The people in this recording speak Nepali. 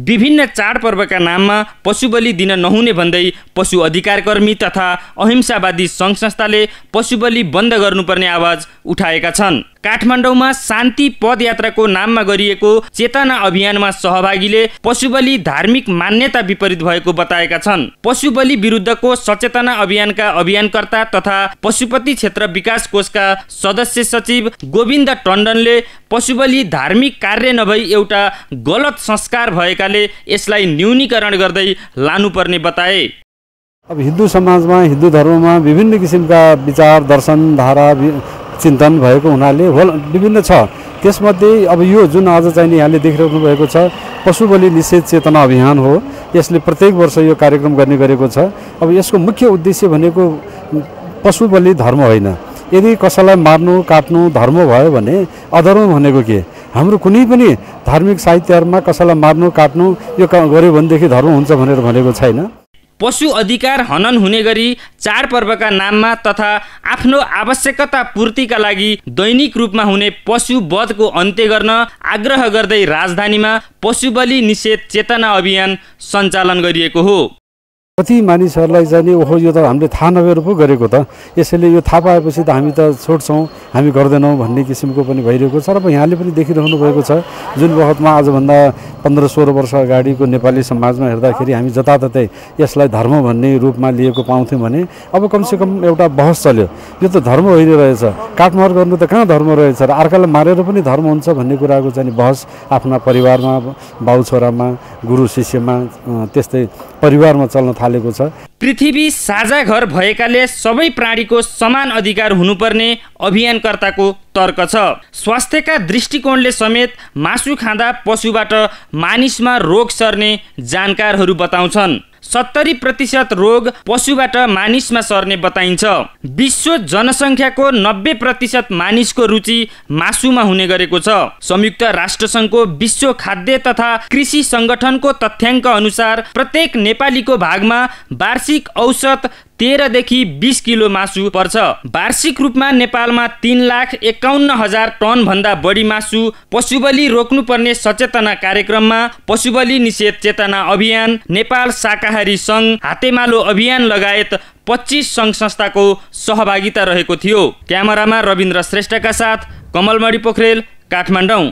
विभिन्न चाडपर्वका नाममा पशु बलि दिन नहुने भन्दै पशु अधिकारकर्मी तथा अहिंसावादी सङ्घ संस्थाले पशु बलि बन्द गर्नुपर्ने आवाज उठाएका छन्। काठमाडौँमा शान्ति पदयात्राको नाममा गरिएको चेतना अभियानमा सहभागीले पशु बलि धार्मिक मान्यता विपरीत भएको बताएका छन्। पशु बलि विरुद्धको सचेतना अभियानका अभियानकर्ता तथा पशुपति क्षेत्र विकास कोषका सदस्य सचिव गोविन्द टन्डनले पशु बलि धार्मिक कार्य नभई एउटा गलत संस्कार भएकाले यसलाई न्यूनीकरण गर्दै लानुपर्ने बताए। अब हिन्दू समाजमा हिन्दू धर्ममा विभिन्न किसिमका विचार दर्शन धारा चिन्तन भएको हुनाले होल विभिन्न छ। त्यसमध्ये अब यो जुन आज चाहिँ यहाँले देखिराख्नु भएको छ पशु बलि निषेध चेतना अभियान हो। यसले प्रत्येक वर्ष यो कार्यक्रम गर्ने गरेको छ। अब यसको मुख्य उद्देश्य भनेको पशु बलि धर्म होइन। यदि कसैलाई मार्नु काट्नु धर्म भयो भने अधर्म भनेको के? हाम्रो कुनै पनि धार्मिक साहित्यहरूमा कसैलाई मार्नु काट्नु यो गऱ्यो भनेदेखि धर्म हुन्छ भनेर भनेको छैन। पशु अधिकार हनन हुने गरी चाडपर्वका नाममा तथा आफ्नो आवश्यकता पूर्तिका लागि दैनिक रूपमा हुने पशु वधको अन्त्य गर्न आग्रह गर्दै राजधानीमा पशु बलि निषेध चेतना अभियान सञ्चालन गरिएको हो। कति मानिसहरूलाई चाहिँ ओहो यो त हामीले थाहा नभएर पो गरेको त। यसैले यो थाहा पाएपछि त हामी त छोड्छौँ हामी गर्दैनौँ भन्ने किसिमको पनि भइरहेको छ। र यहाँले पनि देखिरहनु भएको छ जुन वखतमा आजभन्दा पन्ध्र सोह्र वर्ष अगाडिको नेपाली समाजमा हेर्दाखेरि हामी जताततै यसलाई धर्म भन्ने रूपमा लिएको पाउँथ्यौँ भने अब कमसेकम एउटा बहस चल्यो। यो त धर्म होइन रहेछ काटमार गर्नु त कहाँ धर्म रहेछ? र अर्कालाई मारेर पनि धर्म हुन्छ भन्ने कुराको चाहिँ बहस आफ्ना परिवारमा बाउ छोरामा गुरु शिष्यमा त्यस्तै परिवारमा चल्न थालेको छ। पृथ्वी साझा घर भएकाले सबै प्राणीको समान अधिकार हुनुपर्ने अभियानकर्ताको तर्क छ। स्वास्थ्यका दृष्टिकोणले समेत मासु खाँदा पशुबाट मानिसमा रोग सर्ने जानकारहरू बताउँछन्। सत्तरी प्रतिशत रोग पशुबाट मानिसमा सर्ने बताइन्छ। विश्व जनसङ्ख्याको नब्बे प्रतिशत मानिसको रुचि मासुमा हुने गरेको छ। संयुक्त राष्ट्रसङ्घको विश्व खाद्य तथा कृषि सङ्गठनको तथ्याङ्क अनुसार प्रत्येक नेपालीको भागमा वार्षिक औसत तेह्रदेखि बिस किलो मासु पर्छ। वार्षिक रूपमा नेपालमा तिन लाख एकाउन्न हजार टनभन्दा बढी मासु पशुबली रोक्नुपर्ने सचेतना कार्यक्रममा पशुबली निषेध चेतना अभियान नेपाल शाकाहारी सङ्घ हातेमालो अभियान लगायत पच्चिस सङ्घ संस्थाको सहभागिता रहेको थियो। क्यामेरामा रविन्द्र श्रेष्ठका साथ कमलमणि पोखरेल काठमाडौँ।